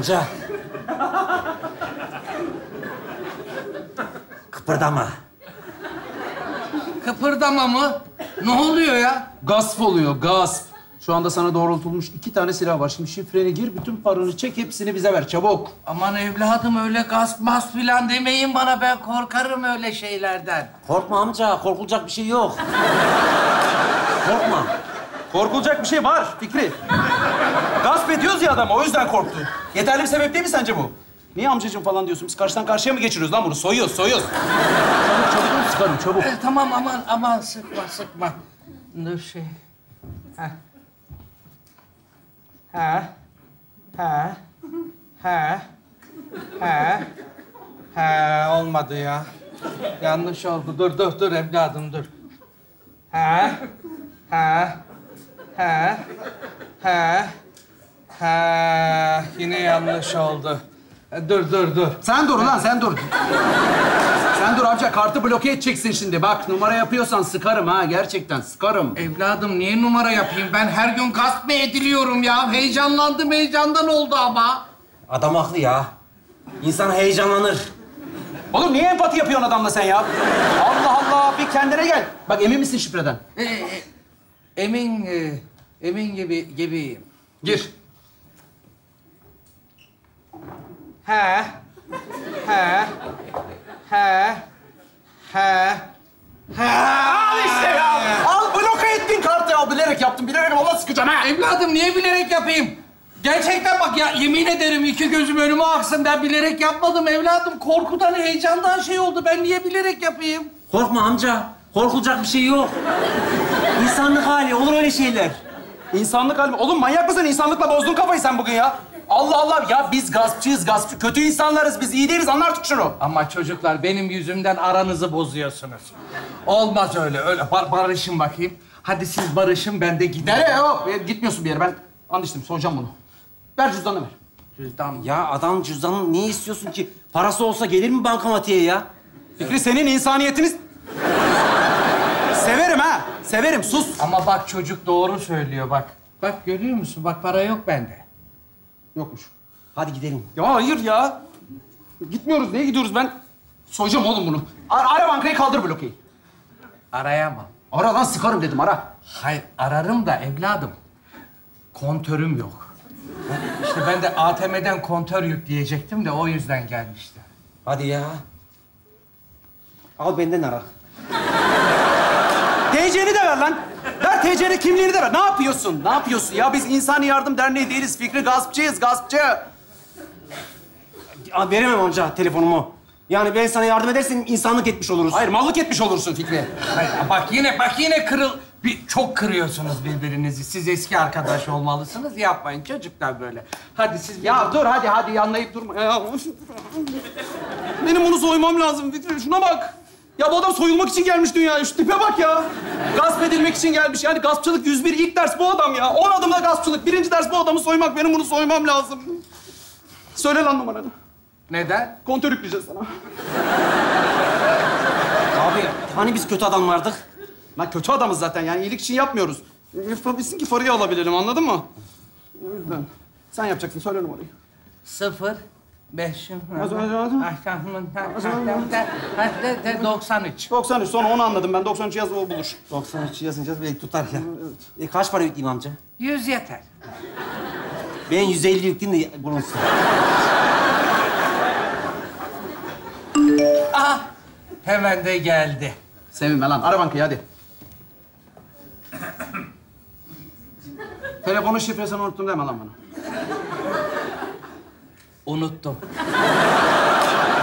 Amca. Kıpırdama. Kıpırdama mı? Ne oluyor ya? Gasp oluyor, gasp. Şu anda sana doğrultulmuş iki tane silah var. Şimdi şifreni gir, bütün paranı çek, hepsini bize ver. Çabuk. Aman evladım öyle gasp mas filan demeyin bana. Ben korkarım öyle şeylerden. Korkma amca, korkulacak bir şey yok. Korkma. Korkulacak bir şey var Fikri. Gasp ediyoruz ya adamı, o yüzden korktu. Yeterli bir sebep değil mi sence bu? Niye amcacığım falan diyorsun? Biz karşıdan karşıya mı geçiriyoruz lan bunu? Soyuyoruz, soyuyoruz. Çabuk, çabuk sıkarım, çabuk. Eh, tamam aman aman sıkma sıkma. Dur şey. Ha. Ha. Ha. Ha. Ha. Ha olmadı ya. Yanlış oldu. Dur dur dur evladım dur. Ha. Ha. Ha. Ha. Ha. Yine yanlış oldu. E, Dur dur dur. Sen dur ulan, sen dur. sen dur amca, kartı bloke edeceksin şimdi. Bak, numara yapıyorsan sıkarım ha, gerçekten sıkarım. Evladım niye numara yapayım? Ben her gün gasp mı ediliyorum ya? Heyecanlandım, heyecandan oldu ama. Adam haklı ya. İnsan heyecanlanır. Oğlum niye empati yapıyorsun adamla sen ya? Allah Allah, bir kendine gel. Bak, emin misin şifreden? Ee, emin, e, emin gibi gibiyim. Gir. Ha, ha, ha, ha, ha. Al işte ya. Al bloke ettin kartı ya. Bilerek yaptım, bilerek valla sıkacağım ha. Evladım niye bilerek yapayım? Gerçekten bak ya yemin ederim iki gözüm önüme aksın. Ben bilerek yapmadım evladım. Korkudan, heyecandan şey oldu. Ben niye bilerek yapayım? Korkma amca. Korkulacak bir şey yok. İnsanlık hali, olur öyle şeyler. İnsanlık halimi. Oğlum manyak mısın? İnsanlıkla bozdun kafayı sen bugün ya. Allah Allah. Ya biz gaspçıyız, gaspçı. Kötü insanlarız biz. iyi değiliz. Anla artık şunu. Ama çocuklar benim yüzümden aranızı bozuyorsunuz. Olmaz öyle. Öyle Bar- barışın bakayım. Hadi siz barışın ben de giderim. Nereye yok? Gitmiyorsun bir yere. Ben anlaştım, soracağım bunu. Ver cüzdanı ver. Cüzdan. Ya adam cüzdanını niye istiyorsun ki? Parası olsa gelir mi bankamatiğe ya? Fikri senin insaniyetiniz... Severim ha. Severim. Sus. Ama bak çocuk doğru söylüyor bak. Bak görüyor musun? Bak para yok bende. Yokmuş. Hadi gidelim. Ya hayır ya. Gitmiyoruz. Niye gidiyoruz ben? Soyacağım oğlum bunu. Ara, ara bankayı, kaldır blokeyi. Arayamam. Ara lan, sıkarım dedim, ara. Hayır ararım da evladım. Kontörüm yok. İşte ben de ATM'den kontör yükleyecektim de o yüzden gelmişti. Hadi ya. Al benden ara. TC'ni de ver lan. Ver TC'ni kimliğini de ver. Ne yapıyorsun? Ne yapıyorsun? Ya biz İnsani Yardım Derneği değiliz. Fikri gaspçıyız, gaspçı. Ya, veremem amca telefonumu. Yani ben sana yardım edersen insanlık etmiş oluruz. Hayır, mallık etmiş olursun Fikri. Hayır, bak yine bak yine kırıl... Bir, çok kırıyorsunuz birbirinizi. Siz eski arkadaş olmalısınız. Yapmayın çocuklar böyle. Hadi siz... Ya dur hadi hadi yanlayıp durma ya. Benim bunu soymam lazım Fikri. Şuna bak. Ya bu adam soyulmak için gelmiş dünyaya. Şu tipe bak ya. Gasp edilmek için gelmiş. Yani gaspçılık 101 ilk ders bu adam ya. 10 adımda gaspçılık. Birinci ders bu adamı soymak. Benim bunu soymam lazım. Söyle lan numaranı. Neden? Kontör yükleyeceğiz sana. Abi hani biz kötü adamlardık? Lan kötü adamız zaten yani iyilik için yapmıyoruz. Yapabilsin ki parayı alabilelim anladın mı? O yüzden. Sen yapacaksın söyle numarayı. Sıfır, beş... Az önce- az önce- 93. 93 sonra onu anladım ben. 93 yaz o bulur. 93 yazınca belki tutar ya. E, kaç para yükleyeyim amca? Yüz yeter. Ben 150 yükleyeyim de bulunsun. Aha! Hemen de geldi. Sevinme lan, ara bankayı hadi. Telefonun şifresini unuttum deme lan bana. Unuttum.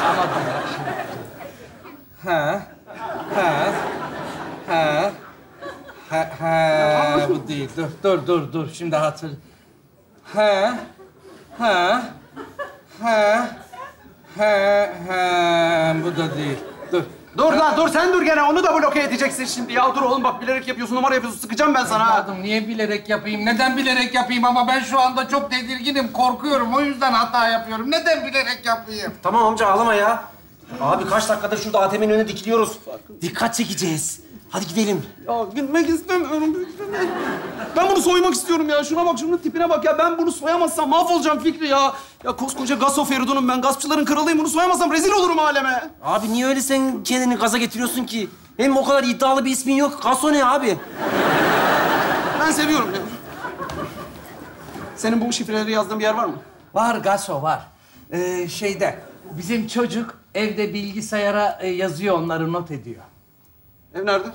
Ama bak şimdi. Ha, ha, ha, ha, ha. Bu değil. Dur, dur, dur, dur. Şimdi hatır. Ha, ha, ha, ha, ha. Bu da değil. Dur. Dur lan dur sen dur gene onu da bloke edeceksin şimdi ya. Dur oğlum bak bilerek yapıyorsun numara yapıyorsun sıkacağım ben sana. ha. Evladım niye bilerek yapayım? Neden bilerek yapayım? Ama ben şu anda çok tedirginim, korkuyorum. O yüzden hata yapıyorum. Neden bilerek yapayım? Tamam amca ağlama ya. Abi kaç dakikadır şurada ATM'nin önüne dikiliyoruz. Dikkat çekeceğiz. Hadi gidelim. Ya gitmek istemiyorum. Ben bunu soymak istiyorum ya. Şuna bak, şunun tipine bak ya. Ben bunu soyamazsam mahvolacağım Fikri ya. Ya koskoca Gaso Feridun'um ben. Gaspçıların kralıyım. Bunu soyamazsam rezil olurum aleme. Abi niye öyle sen kendini gaza getiriyorsun ki? Hem o kadar iddialı bir ismin yok. Gaso ne abi? Ben seviyorum ya. Senin bu şifreleri yazdığın bir yer var mı? Var Gaso var. Ee, şeyde bizim çocuk evde bilgisayara e, yazıyor onları not ediyor. Ev nerede?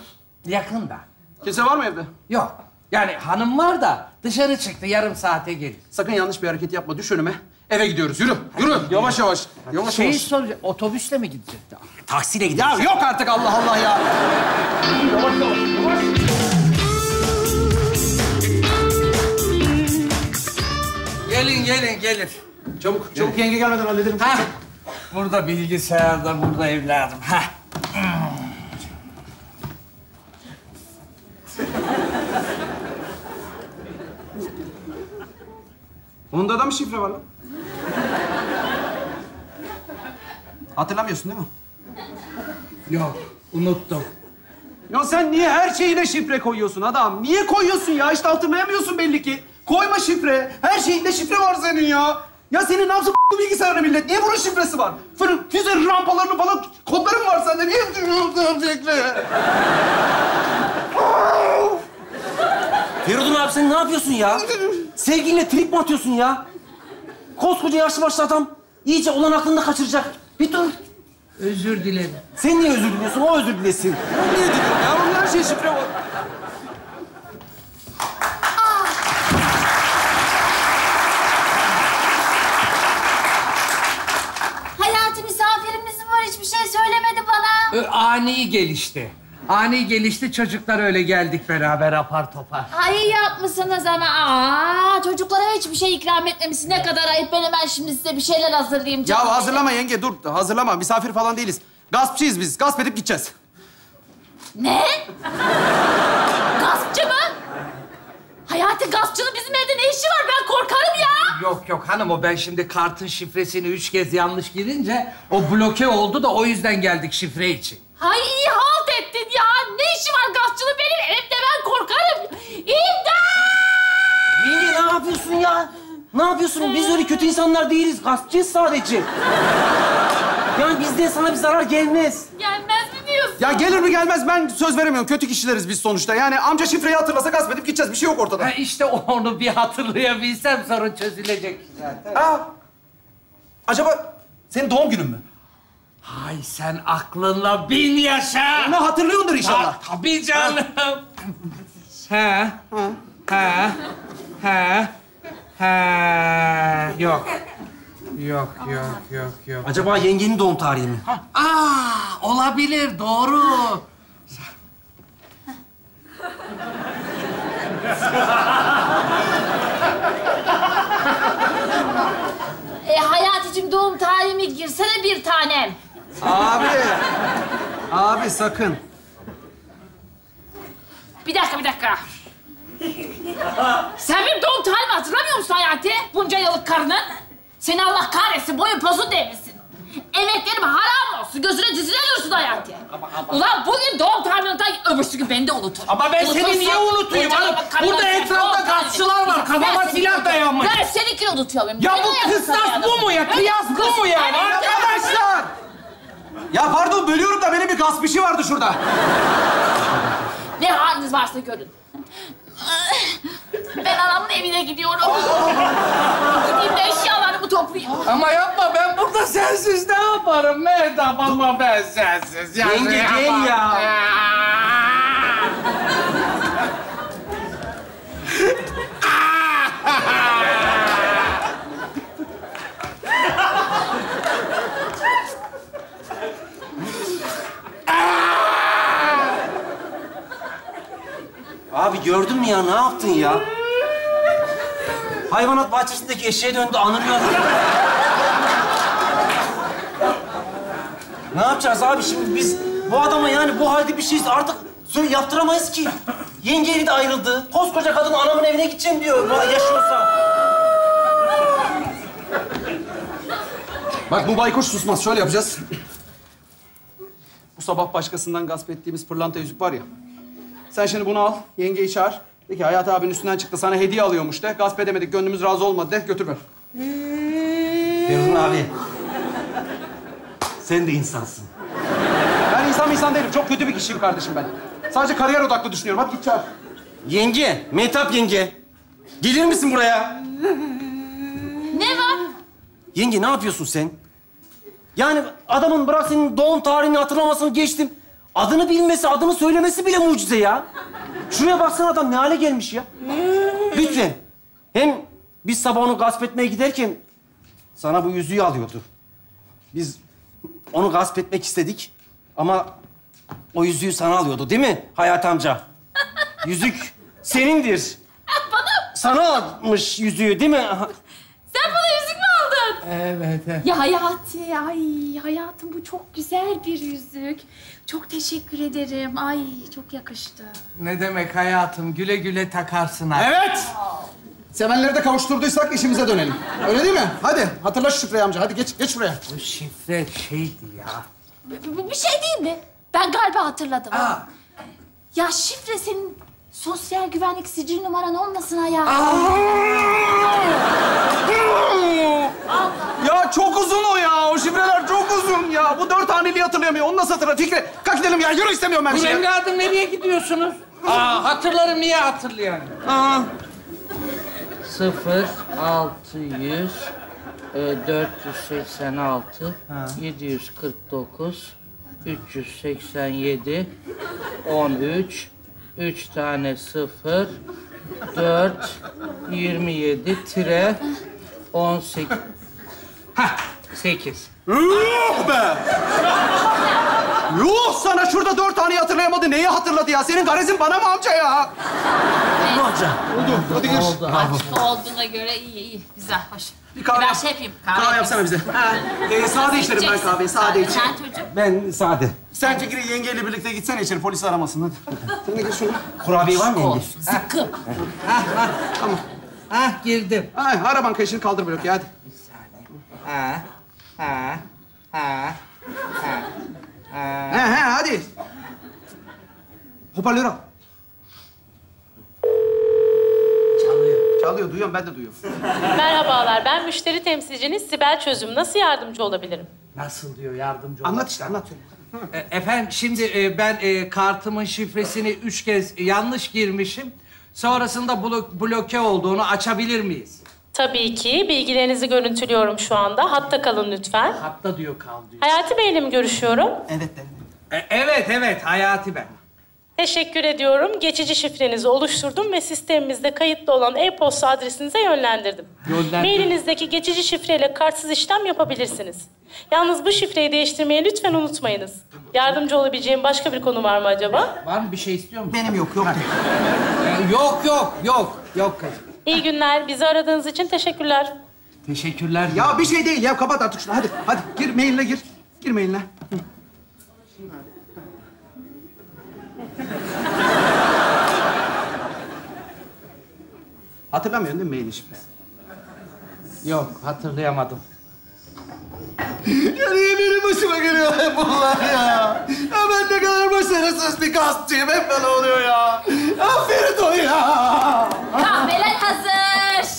Yakında. Kimse var mı evde? Yok. Yani hanım var da dışarı çıktı yarım saate gelir. Sakın yanlış bir hareket yapma. Düş önüme. Eve gidiyoruz. Yürü. Yürü. Yavaş yavaş. Yavaş Şeyi yavaş. soracak, otobüsle mi gidecekti? Taksiyle Ya gidiyoruz. yok artık Allah Allah ya. Yavaş yavaş. Yavaş. Gelin, gelin, gelin. Çabuk. Çabuk yenge gelmeden halledelim. Ha, burada bilgisayarda, burada evladım. Ha. Onda da mı şifre var lan? Hatırlamıyorsun değil mi? Yok, unuttum. Ya sen niye her şeyine şifre koyuyorsun adam? Niye koyuyorsun ya? İşte hatırlayamıyorsun belli ki. Koyma şifre. Her şeyinde şifre var senin ya. Ya senin bu bilgisayarını millet? Niye bunun şifresi var? Fırın, füze rampalarını falan kodları mı var sende? Niye şifre? Feridun abi sen ne yapıyorsun ya? Sevgilinle trip mi atıyorsun ya? Koskoca yaşlı başlı adam. iyice olan aklını da kaçıracak. Bir dur. Özür dilerim. Sen niye özür diliyorsun? O özür dilesin. Ben niye diyorum ya? Her şey şifre var. Hayati misafirimiz mi var? Hiçbir şey söylemedi bana. Ö, ani gelişti. Ani gelişti, çocuklar öyle geldik beraber apar topar. Ay yapmışsınız ama. Aa, çocuklara hiçbir şey ikram etmemişsin. Ne kadar ayıp. Ben hemen şimdi size bir şeyler hazırlayayım. canım. Ya hazırlama yenge dur. Hazırlama. Misafir falan değiliz. Gaspçıyız biz. Gasp edip gideceğiz. Ne? Gaspçı mı? Hayati gaspçının bizim evde ne işi var? Ben korkarım ya. Yok yok hanım o ben şimdi kartın şifresini üç kez yanlış girince o bloke oldu da o yüzden geldik şifre için. Ay iyi halt ettin ya. Ne işi var gaspçının benim evimde? Ben korkarım. İmdat! Yenge ne yapıyorsun ya? Ne yapıyorsun? Biz öyle kötü insanlar değiliz. Gaspçıyız sadece. Yani bizden sana bir zarar gelmez. Gelmez mi diyorsun? Ya gelir mi gelmez ben söz veremiyorum. Kötü kişileriz biz sonuçta. Yani amca şifreyi hatırlasa gasp edip gideceğiz. Bir şey yok ortada. Ha işte onu bir hatırlayabilsem sorun çözülecek zaten. Aa, acaba senin doğum günün mü? Ay sen aklınla bin yaşa. Onu hatırlıyordur inşallah. Ha, tabii canım. Ha. Ha. Ha. Ha. Yok. Yok, yok, yok, yok. Acaba yengenin doğum tarihi mi? Aa, olabilir, doğru. E, Hayati'cim doğum tarihimi girsene bir tanem. Abi. Abi sakın. Bir dakika, bir dakika. Sen benim doğum tarihimi hatırlamıyor musun Hayati? Bunca yıllık karının. Seni Allah kahretsin, boyun pozu devrilsin. Emeklerim haram olsun, gözüne dizine dursun Hayati. Ulan bugün doğum tarihini unutan, öbürsü gün beni de unutur. Ama ben seni niye unutayım hanım? Burada etrafta gaspçılar var, kafama Ben seni- silah dayanmış. Ben seninkini unutuyorum. Ya bu kıstas bu mu ya? Kıyas bu mu ya? Arkadaşlar. Ya pardon bölüyorum da benim bir gasp işi vardı şurada. Ne haliniz varsa görün. Ben anamın evine gidiyorum. Gideyim de eşyalarımı toplayayım. Ama yapma, ben burada sensiz ne yaparım Mehtap ama ben sensiz. Yani Yenge, gel yapamam. ya. Abi gördün mü ya? Ne yaptın ya? Hayvanat bahçesindeki eşeğe döndü, anırıyor. ne yapacağız abi şimdi biz bu adama yani bu halde bir şey artık yaptıramayız ki. Yengeyle de ayrıldı. Koskoca kadın anamın evine gideceğim diyor yaşıyorsa. Bak bu baykuş susmaz. Şöyle yapacağız. Bu sabah başkasından gasp ettiğimiz pırlanta yüzük var ya. Sen şimdi bunu al, yengeyi çağır. De ki Hayat abinin üstünden çıktı, sana hediye alıyormuş de. Gasp edemedik, gönlümüz razı olmadı de. Götür ver. Feridun abi. Sen de insansın. Ben insan insan değilim. Çok kötü bir kişiyim kardeşim ben. Sadece kariyer odaklı düşünüyorum. Hadi git çağır. Yenge, Mehtap yenge. Gelir misin buraya? Ne var? Yenge ne yapıyorsun sen? Yani adamın bırak senin doğum tarihini hatırlamasını geçtim. Adını bilmesi, adını söylemesi bile mucize ya. Şuraya baksana adam ne hale gelmiş ya. Lütfen. Hem biz sabah onu gasp etmeye giderken sana bu yüzüğü alıyordu. Biz onu gasp etmek istedik ama o yüzüğü sana alıyordu değil mi Hayat amca? Yüzük senindir. Bana, Sana almış yüzüğü değil mi bana yüzük mü aldın? Evet, evet. Ya Hayati, ay hayatım bu çok güzel bir yüzük. Çok teşekkür ederim. Ay çok yakıştı. Ne demek hayatım? Güle güle takarsın artık. Evet. Sevenleri de kavuşturduysak işimize dönelim. Öyle değil mi? Hadi hatırla şu şifreyi amca. Hadi geç, geç buraya. Bu şifre şeydi ya. Bu- bu Bir şey değil mi? Ben galiba hatırladım. Aa, Ya şifre senin sosyal güvenlik sicil numaran olmasın hayatım. Ya çok uzun o ya. O şifreler çok uzun ya. Bu dört haneliği hatırlayamıyor. Onu nasıl hatırlar? Fikri kalk gidelim ya. Yürü istemiyorum ben dur şey. evladım nereye gidiyorsunuz? Aa, hatırlarım niye hatırlayayım? Aa, Sıfır, altı yüz, e, dört yüz seksen altı, yedi yüz kırk dokuz, üç yüz seksen yedi, on üç, üç tane sıfır, dört, yirmi yedi, tire, on sekiz, Hah, sekiz. Yuh be! Yuh sana şurada dört taneyi hatırlayamadı. Neyi hatırladı ya? Senin garezin bana mı amca ya? Amca. Oldu. Hadi gir. oldu. Açık olduğuna göre iyi iyi. Güzel, hoş. Bir kahve ben yap. şey yapayım. Kahve yapsana bize. Ha, ee, sade içerim ben kahveyi. Sade iç. Sen çocuğum. Ben sade. Sen Fikri yengeyle birlikte gitsene içeri. Polis aramasın hadi. Sen de gir şunu. Kurabiye var mı yenge? Olsun, sıkı. Tamam. Ah girdim. Ay, ara banka işini kaldır bloke hadi. Ha, ha, ha, ha. He he hadi. Hoparlör al. Çalıyor. Çalıyor duyuyorum ben de duyuyorum. Merhabalar, ben müşteri temsilciniz Sibel Çözüm. Nasıl yardımcı olabilirim? Nasıl diyor yardımcı. Anlat işte anlat. E, Efendim şimdi e, ben e, kartımın şifresini üç kez yanlış girmişim. Sonrasında blo- bloke olduğunu açabilir miyiz? Tabii ki. Bilgilerinizi görüntülüyorum şu anda. Hatta kalın lütfen. Hatta diyor kal diyor. Hayati Bey'le mi görüşüyorum? Evet de. E, evet evet Hayati ben. Teşekkür ediyorum. Geçici şifrenizi oluşturdum ve sistemimizde kayıtlı olan e-posta adresinize yönlendirdim. Yönlendir. Mailinizdeki geçici şifreyle kartsız işlem yapabilirsiniz. Yalnız bu şifreyi değiştirmeyi lütfen unutmayınız. Yardımcı olabileceğim başka bir konu var mı acaba? Var mı bir şey istiyor musun? Benim yok yok. E, yok yok yok yok kızım. İyi günler. Bizi aradığınız için teşekkürler. Teşekkürler. Ya bir şey değil ya kapat artık şunu hadi. Hadi gir mailine gir. Gir mailine. Hı. Hatırlamıyorsun değil mi mail şifresi? Yok hatırlayamadım. Ya niye benim başıma geliyor hep bunlar ya? Ya ben ne kadar başarısız bir gaspçıyım. Hep böyle oluyor ya. Aferin o ya. Kahveler hazır.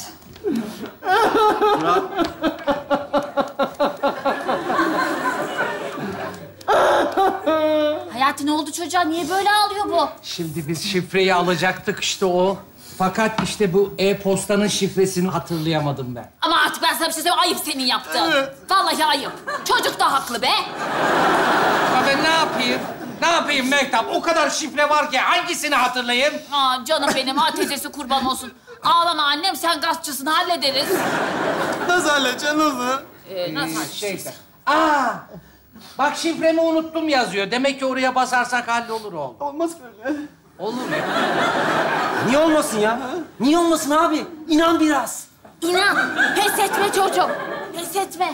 Hayati ne oldu çocuğa? Niye böyle ağlıyor bu? Şimdi biz şifreyi alacaktık işte o. Fakat işte bu e-postanın şifresini hatırlayamadım ben. Ama sana bir şey söyleyeyim. Ayıp senin yaptığın. Vallahi ayıp. Çocuk da haklı be. Ya ben ne yapayım? Ne yapayım Mehtap? O kadar şifre var ki hangisini hatırlayayım? Aa, canım benim. Ha teyzesi kurban olsun. Ağlama annem. Sen gaspçısın. Hallederiz. Nasıl halledeceksin nasıl? Ee, nasıl? Şeyde. Aa! Bak şifremi unuttum yazıyor. Demek ki oraya basarsak hallolur oğlum. Olmaz böyle. Olur mu? Niye olmasın ya? Niye olmasın abi? İnan biraz. İnan. Pes etme çocuğum. Pes etme.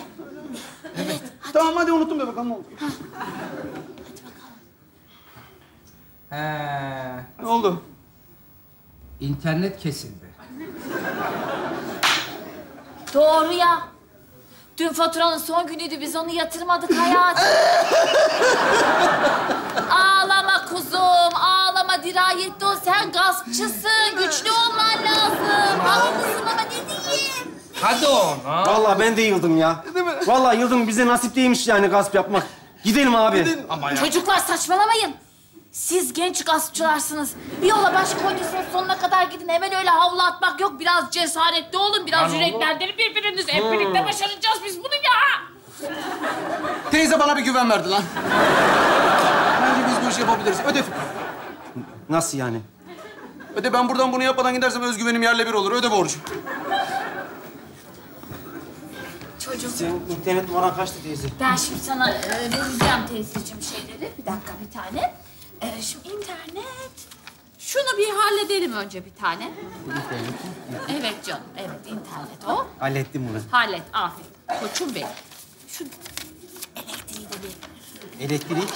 Evet. Tamam hadi unuttum de bakalım ne oldu. He. Ne oldu? İnternet kesildi. Doğru ya. Dün faturanın son günüydü. Biz onu yatırmadık hayatım. ağlama kuzum. Ağlama dirayetli ol. Sen gaspçısın. Güçlü olman lazım. Haklısın ama ne diyeyim? Hadi ona. Vallahi ben de yıldım ya. Vallahi yıldım. Bize nasip değilmiş yani gasp yapmak. Gidelim abi. Çocuklar saçmalamayın. Siz genç gaspçılarsınız. Bir yola baş koyduysanız sonuna kadar gidin. Hemen öyle havlu atmak yok. Biraz cesaretli olun. Biraz yüreklendirin birbirinizi. Hep birlikte başaracağız biz bunu ya. Teyze bana bir güven verdi lan. Bence biz bu işi yapabiliriz. Öde Fikri. Nasıl yani? Öde ben buradan bunu yapmadan gidersem özgüvenim yerle bir olur. Öde borcu. Çocuğum. Senin internet numaran kaçtı teyze? Ben şimdi sana e, vereceğim teyzeciğim şeyleri. Bir dakika bir tane. E, şimdi internet. Şunu bir halledelim önce bir tane. Evet canım, evet internet o. Hallettim bunu. Hallet, aferin. Koçum benim. Şu elektriği de bir... Elektrik.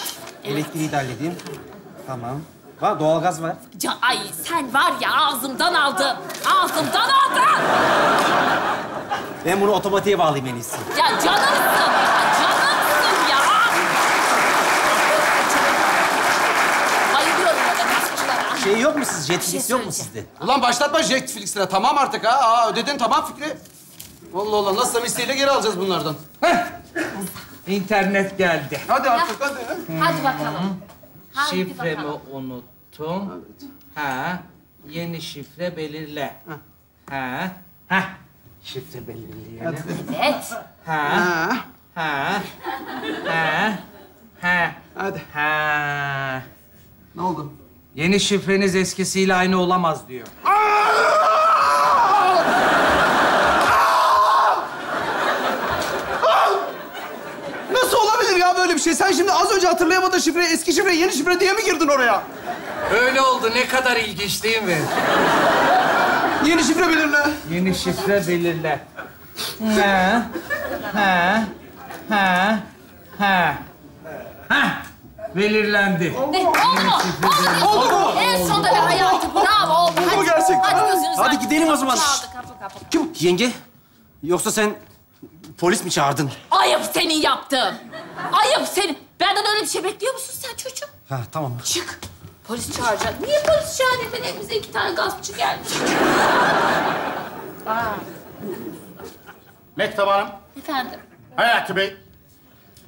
Elektriği de halledeyim. Tamam. Var doğalgaz var. Can, ay sen var ya ağzımdan aldın. Ağzımdan aldın. Ben bunu otomatiğe bağlayayım en iyisi. Ya canımsın. Canımsın ya. Bayılıyorum öyle gaspçılara. Şey yok mu sizde? şey Jetflix yok mu sizde? Ulan başlatma Jetflix'ine. Tamam artık ha. Aa, ödedin tamam Fikri. Allah Allah. Nasılsa misliyle geri alacağız bunlardan. Heh. İnternet geldi. Hadi artık hadi. Hadi bakalım. Hadi Şifremi bakalım. unuttum. Ha. Yeni şifre belirle. Ha. Ha. Şifre belirleyelim. Evet. Ha. Ha. Ha. Ha. Ha. Hadi. Ha. Ne oldu? Yeni şifreniz eskisiyle aynı olamaz diyor. Nasıl olabilir ya böyle bir şey? Sen şimdi az önce hatırlayamadığın şifreye eski şifre, yeni şifre diye mi girdin oraya? Öyle oldu. Ne kadar ilginç değil mi? Yeni şifre belirle. Yeni şifre belirle. Ha. Ha. Ha. Ha. Ha. Belirlendi. Oldu mu? Oldu mu? En sonunda bir hayatı. Bravo oldu. Mu gerçekten? Hadi gözünüzü Hadi gidelim o zaman. Çaldı kapı kapı. Kim? Yenge? Yoksa sen polis mi çağırdın? Ayıp senin yaptığın. Ayıp senin. Benden öyle bir şey bekliyor musun sen çocuğum? Ha tamam. Çık. Polis çağıracak. Niye polis çağırayım ben? Evimize iki tane gaspçı gelmiş. Mektep Hanım, Efendim. Hayati Bey.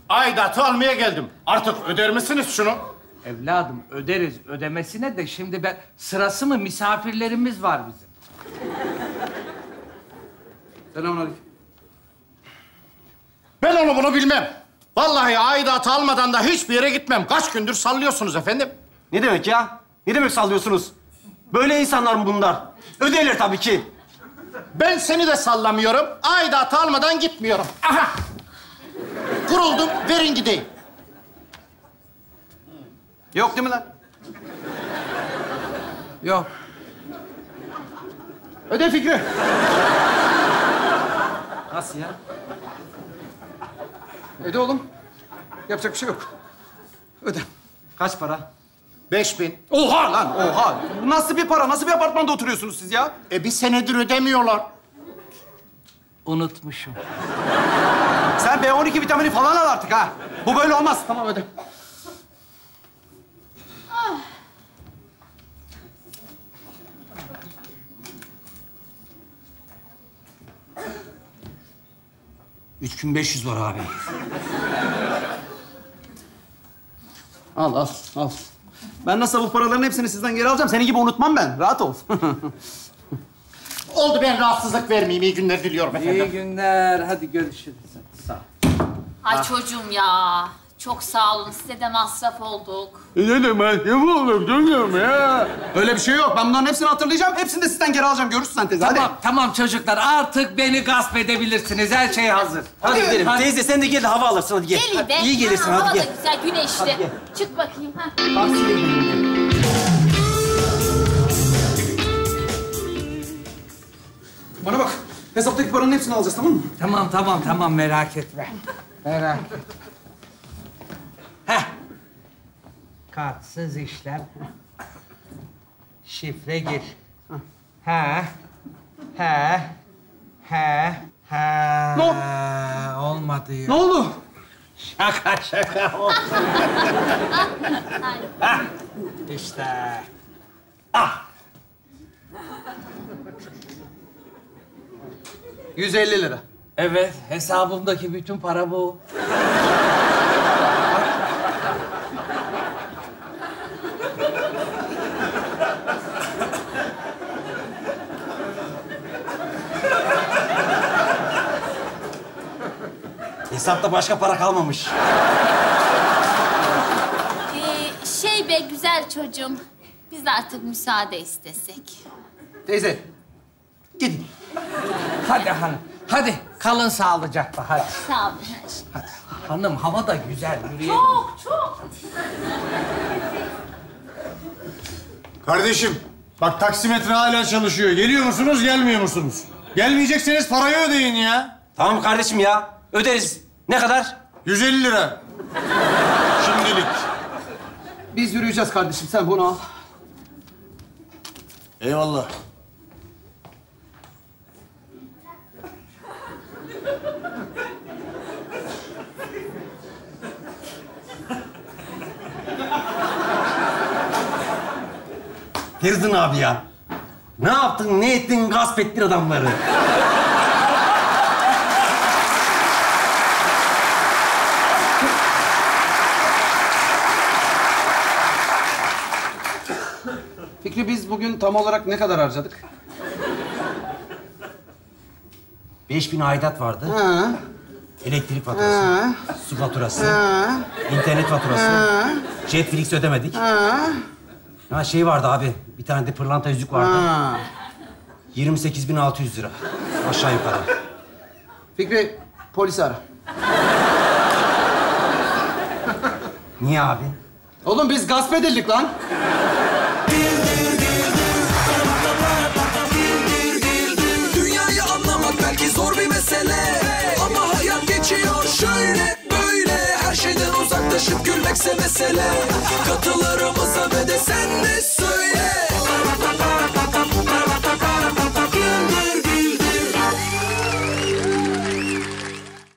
Aidatı almaya geldim. Artık öder misiniz şunu? Evladım öderiz ödemesine de şimdi ben sırası mı misafirlerimiz var bizim. Selamünaleyküm. Ben onu bunu bilmem. Vallahi aidatı almadan da hiçbir yere gitmem. Kaç gündür sallıyorsunuz efendim. Ne demek ya? Ne demek sallıyorsunuz? Böyle insanlar mı bunlar? Öderler tabii ki. Ben seni de sallamıyorum. Aidatı almadan gitmiyorum. Aha! Kuruldum, verin gideyim. Yok değil mi lan? Yok. Öde Fikri. Nasıl ya? Öde oğlum. Yapacak bir şey yok. Öde. Kaç para? Beş bin. Oha lan oha. Bu nasıl bir para? Nasıl bir apartmanda oturuyorsunuz siz ya? E bir senedir ödemiyorlar. Unutmuşum. Sen B12 vitamini falan al artık ha. Bu böyle olmaz. Tamam öde. Üç bin beş yüz var abi. Al al al. Ben nasıl bu paraların hepsini sizden geri alacağım? Senin gibi unutmam ben. Rahat ol. Oldu ben rahatsızlık vermeyeyim. İyi günler diliyorum efendim. İyi günler. Hadi görüşürüz. Sağ ol. Ay çocuğum ya. Çok sağ olun. Size de masraf olduk. ne demek? Ne bu oğlum? Dönüyorum ya. Öyle bir şey yok. Ben bunların hepsini hatırlayacağım. Hepsini de sizden geri alacağım. Görürsün sen teyze. Hadi. Tamam, tamam çocuklar. Artık beni gasp edebilirsiniz. Her şey hazır. Hadi gidelim. Hadi. Teyze sen de gel de hava alırsın hadi gel. Gel be. İyi gelirsin Ha, hadi hava gel. da güzel, güneşli. Hadi gel. Çık bakayım. Ha. Gidelim. Bana bak. Hesaptaki paranın hepsini alacağız tamam mı? Tamam, tamam, tamam. Merak etme. Merak. Kartsız işlem. Şifre gir. Ha. Ha. Ha. Ha, Ne olmadı ya. Ne oldu? Şaka şaka oldu. Hah, işte. Ah. 150 lira. Evet, hesabımdaki bütün para bu. Hesapta başka para kalmamış. Ee, şey be güzel çocuğum. Biz de artık müsaade istesek. Teyze, gidin. Hadi hanım, hadi kalın sağlıcakla hadi. Sağ olun. Hanım hava da güzel, yürüyelim. Çok çok. Kardeşim, bak taksimetre hala çalışıyor. Geliyor musunuz, gelmiyor musunuz? Gelmeyecekseniz parayı ödeyin ya. Tamam kardeşim ya. Öderiz. Ne kadar? 150 lira. Şimdilik. Biz yürüyeceğiz kardeşim. Sen bunu al. Eyvallah. Feridun abi ya. Ne yaptın, ne ettin, gasp ettin adamları. Tam olarak ne kadar harcadık? 5000 aidat vardı. Ha, Elektrik faturası, ha, su faturası, ha, internet faturası. ha, Jetflix ödemedik. ha, Ha şey vardı abi, bir tane de pırlanta yüzük vardı. ha. 28.600 lira. Aşağı yukarı. Fikri, polisi ara. Niye abi? Oğlum biz gasp edildik lan. Şöyle böyle her şeyden uzaklaşıp gülmekse mesele. Katılarımıza ve de sen de